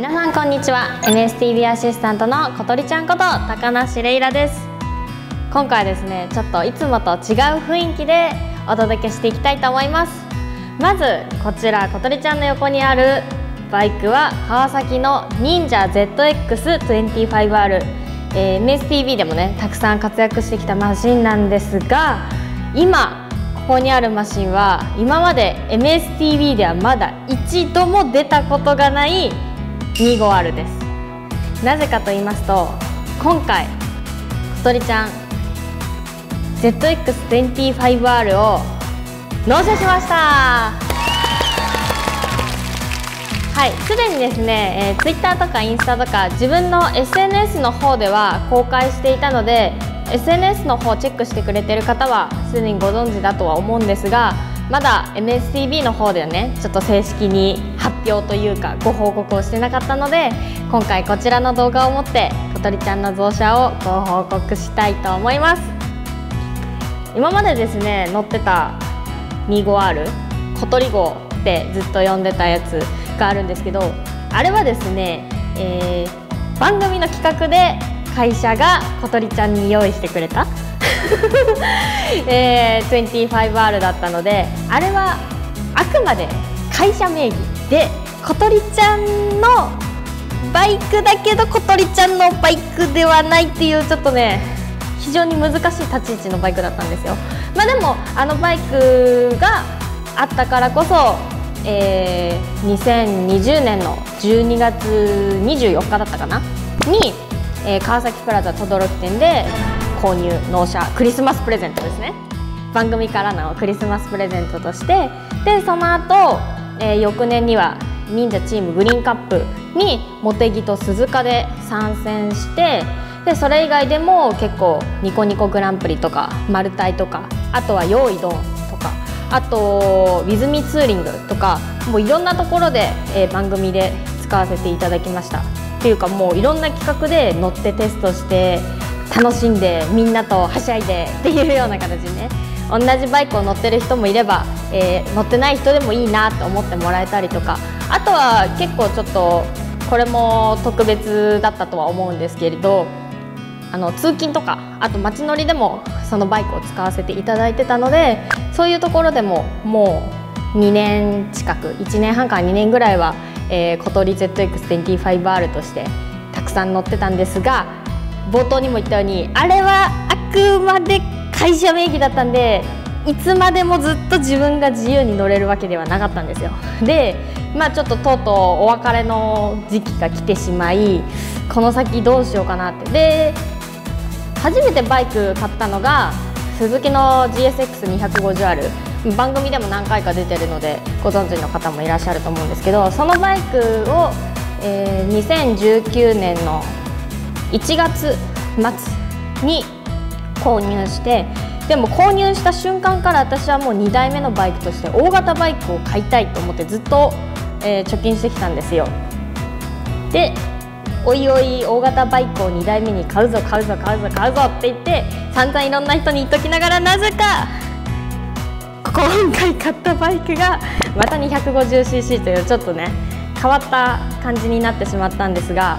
皆さんこんにちは。NSTV アシスタントの小鳥ちゃんこと高梨レイラです。今回ですねちょっといつもと違う雰囲気でお届けしていきたいと思います。まずこちら小鳥ちゃんの横にあるバイクは川崎の忍者 ZX25R、えー、MSTV でもねたくさん活躍してきたマシンなんですが今ここにあるマシンは今まで MSTV ではまだ一度も出たことがない25 r です。なぜかと言いますと今回小鳥ちゃん ZX25R を納車しました。はいすでにですね、えー、Twitter とかインスタとか自分の SNS の方では公開していたので SNS の方チェックしてくれてる方はすでにご存知だとは思うんですがまだ MSTV の方ではねちょっと正式に表というかご報告をしてなかったので今回こちらの動画をもって小鳥ちゃんの増車をご報告したいと思います。今までですね乗ってた 25R 小鳥号ってずっと呼んでたやつがあるんですけどあれはですね、えー、番組の企画で会社が小鳥ちゃんに用意してくれた えー、25R だったのであれはあくまで会社名義。で小鳥ちゃんのバイクだけど小鳥ちゃんのバイクではないっていうちょっとね非常に難しい立ち位置のバイクだったんですよ。まあ、でもあのバイクがあったからこそ、えー、2020年の12月24日だったかな？に、えー、川崎プラザ等々力店で購入納車クリスマスプレゼントですね番組からのクリスマスプレゼントとしてでその後、えー、翌年には忍者チームグリーンカップに茂木と鈴鹿で参戦してでそれ以外でも結構ニコニコグランプリとかマルタイとかあとは用意ドンとかあとウィズミツーリングとかもういろんなところで、えー、番組で使わせていただきました。っていうかもういろんな企画で乗ってテストして楽しんでみんなとはしゃいでっていうような形ね。同じバイクを乗ってる人もいれば、えー、乗ってない人でもいいなと思ってもらえたりとかあとは結構ちょっとこれも特別だったとは思うんですけれどあの通勤とかあと街乗りでもそのバイクを使わせていただいてたのでそういうところでももう2年近く1年半から2年ぐらいは、えー、小鳥 ZX25R としてたくさん乗ってたんですが冒頭にも言ったようにあれはあくまで会社名義だったんでいつまでもずっと自分が自由に乗れるわけではなかったんですよ。でまあちょっととうとうお別れの時期が来てしまいこの先どうしようかなって。で初めてバイク買ったのがスズキの GSX250R 番組でも何回か出てるのでご存知の方もいらっしゃると思うんですけどそのバイクを、えー、2019年の1月末に購入してでも購入した瞬間から私はもう2台目のバイクとして大型バイクを買いたいと思ってずっと、えー、貯金してきたんですよ。でおいおい大型バイクを2台目に買うぞ買うぞ買うぞ買うぞって言って散々いろんな人に言っときながらなぜか今回買ったバイクがまた 250cc というちょっとね変わった感じになってしまったんですが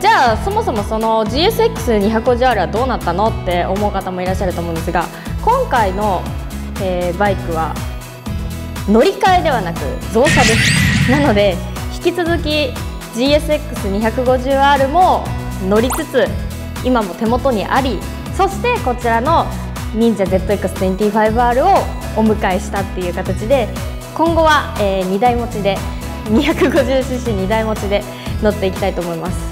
じゃあそもそもその GSX250R はどうなったのって思う方もいらっしゃると思うんですが今回の、えー、バイクは乗り換えではなく増車です。なので引き続き GSX250R も乗りつつ今も手元にありそしてこちらの忍者 ZX25R をお迎えしたっていう形で今後は、えー、2台持ちで 250cc2 台持ちで乗っていきたいと思います。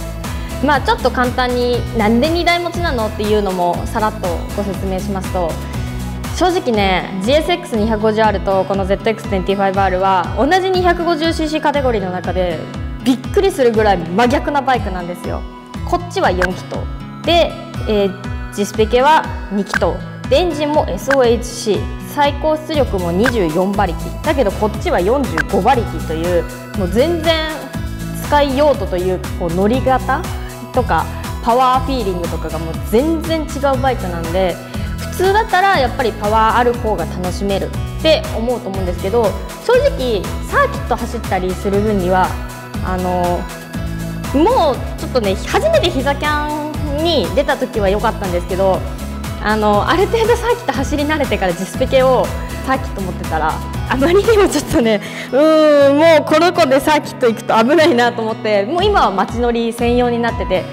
まあちょっと簡単になんで2台持ちなのっていうのもさらっとご説明しますと正直ね GSX250R とこの ZX25R は同じ 250cc カテゴリーの中でびっくりするぐらい真逆なバイクなんですよ。こっちは4気筒。で、えー、ジスペケは2気筒。エンジンも SOHC 最高出力も24馬力。だけどこっちは45馬力というもう全然使い用途というこう乗り方とかパワーフィーリングとかがもう全然違うバイクなんで普通だったらやっぱりパワーある方が楽しめるって思うと思うんですけど正直サーキット走ったりする分にはあのもうちょっとね初めて膝キャンに出た時は良かったんですけどあのある程度サーキット走り慣れてからジスペケをサーキット持ってたらあまりにもちょっとねうんもうこの子でサーキット行くと危ないなと思ってもう今は街乗り専用になってて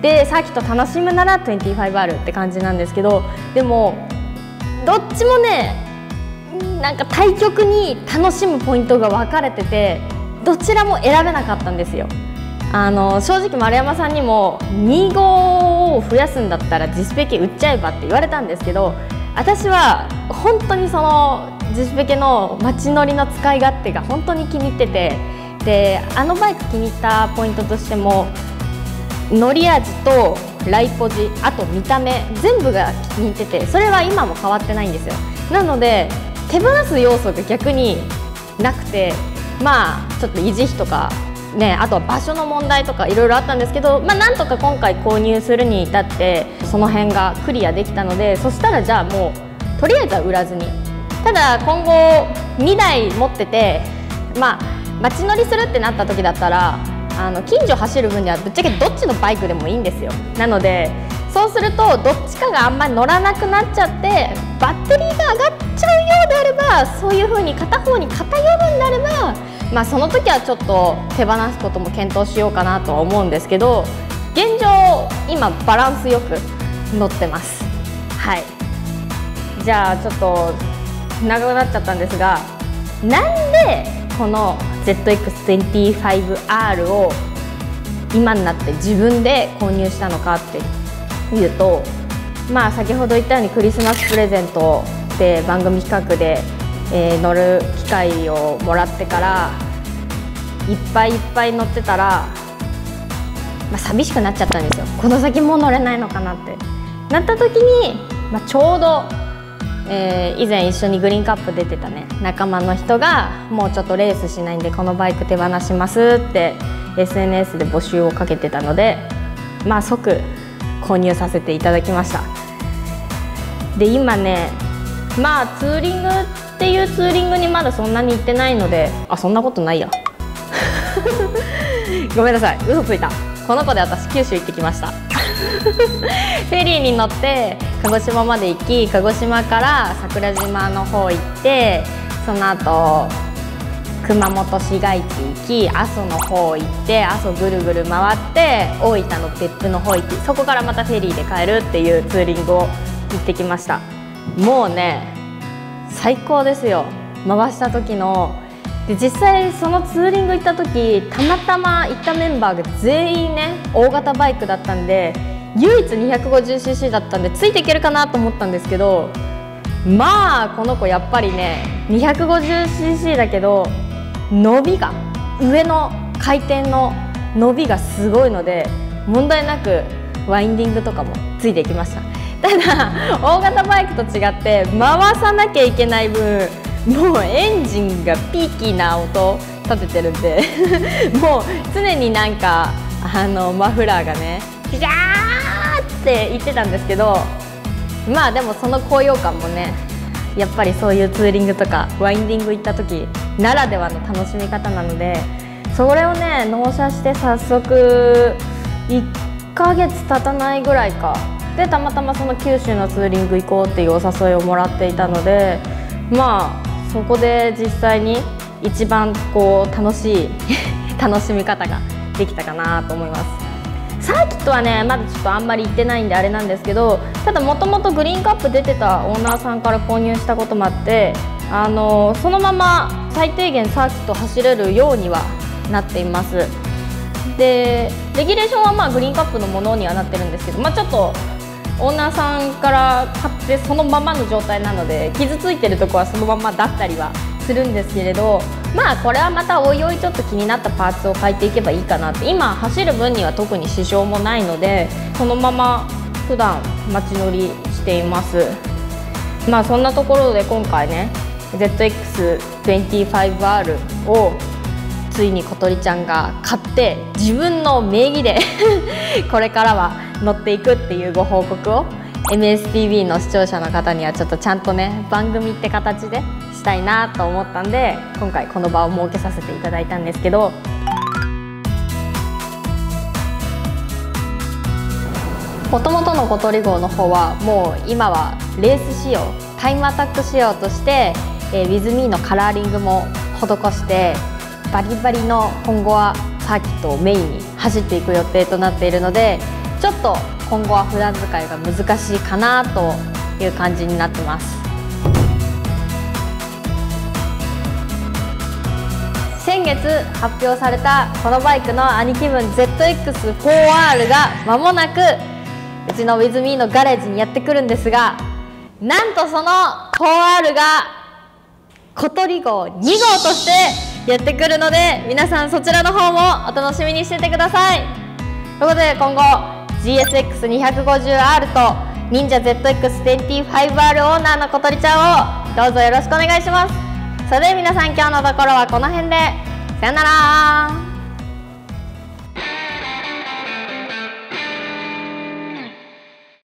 でサーキット楽しむなら 25R って感じなんですけどでもどっちもねなんか対極に楽しむポイントが分かれててどちらも選べなかったんですよ。あの正直丸山さんにも2号を増やすんだったらジスペケ売っちゃえばって言われたんですけど私は本当にそのジスペケの街乗りの使い勝手が本当に気に入っててであのバイク気に入ったポイントとしても乗り味とライポジあと見た目全部が気に入っててそれは今も変わってないんですよ。なので手放す要素が逆になくてまあちょっと維持費とかね、あとは場所の問題とかいろいろあったんですけど、まあ、なんとか今回購入するに至ってその辺がクリアできたのでそしたらじゃあもうとりあえずは売らずに。ただ今後2台持っててまあ街乗りするってなった時だったらあの近所走る分にはぶっちゃけどっちのバイクでもいいんですよ。なのでそうするとどっちかがあんまり乗らなくなっちゃってバッテリーが上がっちゃうようであればそういう風に片方に偏るんであれば、まあ、その時はちょっと手放すことも検討しようかなとは思うんですけど現状今バランスよく乗ってます。はい。じゃあちょっと長くなっちゃったんですがなんでこの ZX25R を今になって自分で購入したのかっていうとまあ先ほど言ったようにクリスマスプレゼントで番組企画で、えー、乗る機会をもらってからいっぱいいっぱい乗ってたら、まあ、寂しくなっちゃったんですよ。この先もう乗れないのかなって。なった時に、まあ、ちょうどえー、以前一緒にグリーンカップ出てたね仲間の人がもうちょっとレースしないんでこのバイク手放しますって SNS で募集をかけてたのでまあ即購入させていただきました。で今ねまあツーリングっていうツーリングにまだそんなに行ってないのであそんなことないや。ごめんなさい。嘘ついた。この子で私九州行ってきました。フェリーに乗って鹿児島まで行き鹿児島から桜島の方行ってその後熊本市街地行き阿蘇の方行って阿蘇ぐるぐる回って大分の別府の方行きそこからまたフェリーで帰るっていうツーリングを行ってきました。もうね最高ですよ。回した時の。で実際そのツーリング行った時たまたま行ったメンバーが全員ね大型バイクだったんで唯一 250cc だったんでついていけるかなと思ったんですけどまあこの子やっぱりね 250cc だけど伸びが上の回転の伸びがすごいので問題なくワインディングとかもついていきました。ただ大型バイクと違って回さなきゃいけない分もうエンジンがピーキーな音立ててるんで もう常になんかあのマフラーがねピャーって言ってたんですけどまあでもその高揚感もねやっぱりそういうツーリングとかワインディング行った時ならではの楽しみ方なのでそれをね納車して早速1ヶ月経たないぐらいかでたまたまその九州のツーリング行こうっていうお誘いをもらっていたのでまあそこで実際に一番こう楽しい 楽しみ方ができたかなと思います。サーキットはねまだちょっとあんまり行ってないんであれなんですけどただもともとグリーンカップ出てたオーナーさんから購入したこともあってあのそのまま最低限サーキット走れるようにはなっていますでレギュレーションはまあグリーンカップのものにはなってるんですけど、まあ、ちょっとオーナーさんから買ってそのままの状態なので傷ついてるとこはそのままだったりはするんですけれどまあこれはまたおいおいちょっと気になったパーツを変えていけばいいかなって。今走る分には特に支障もないのでそのまま普段街乗りしています。まあそんなところで今回ね ZX25R をついに小鳥ちゃんが買って自分の名義で これからは乗っていくっていうご報告を MSTV の視聴者の方にはちょっとちゃんとね番組って形でしたいなと思ったんで今回この場を設けさせていただいたんですけど。もともとの小鳥号の方はもう今はレース仕様タイムアタック仕様として、えー、ウィズミーのカラーリングも施してバリバリの今後はサーキットをメインに走っていく予定となっているのでちょっと今後は普段使いが難しいかなという感じになってます。先月発表されたこのバイクの兄貴分 ZX4R が間もなくうちの WithMe のガレージにやってくるんですがなんとその 4R が小鳥号2号としてやってくるので皆さんそちらの方もお楽しみにしててください。ということで今後 GSX250R と忍者 ZX25R オーナーの小鳥ちゃんをどうぞよろしくお願いします。それでは皆さん今日のところはこの辺で。さよなら。